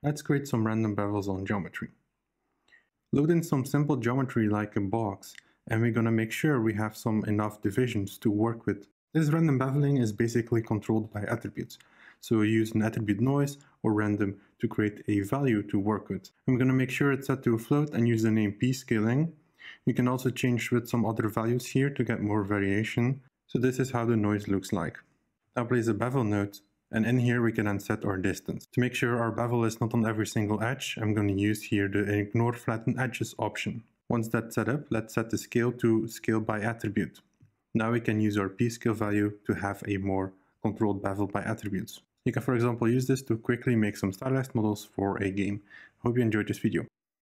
Let's create some random bevels on geometry. Load in some simple geometry like a box, and we're gonna make sure we have some enough divisions to work with. This random beveling is basically controlled by attributes. So we use an attribute noise or random to create a value to work with. I'm gonna make sure it's set to a float and use the name p-scaling. You can also change with some other values here to get more variation. So this is how the noise looks like. Now place a bevel node and in here we can then set our distance. To make sure our bevel is not on every single edge, I'm going to use here the ignore flatten edges option. Once that's set up, let's set the scale to scale by attribute. Now we can use our p-scale value to have a more controlled bevel by attributes. You can for example use this to quickly make some stylized models for a game. Hope you enjoyed this video.